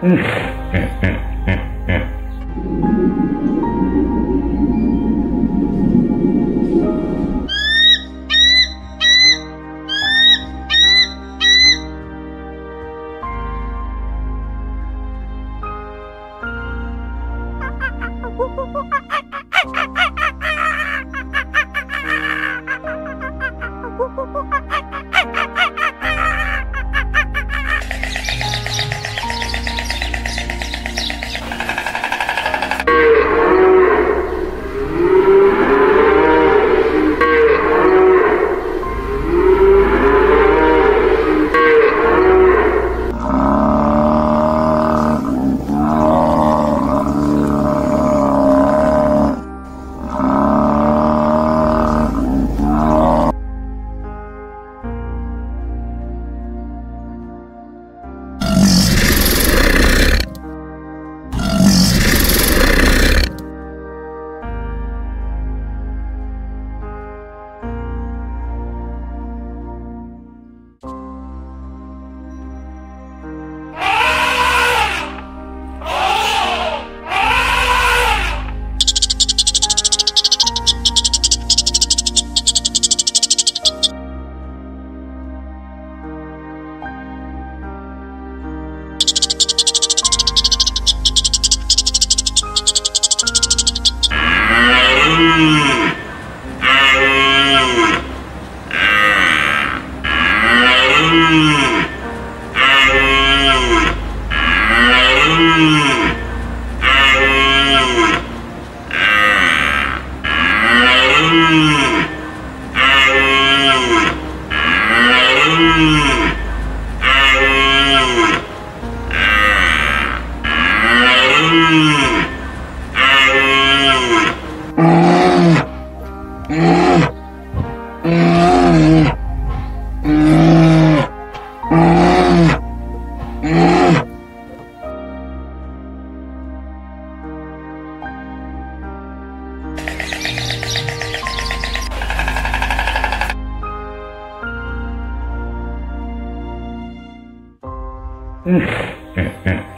Mm-hmm. Mm-hmm. Ha ha ha!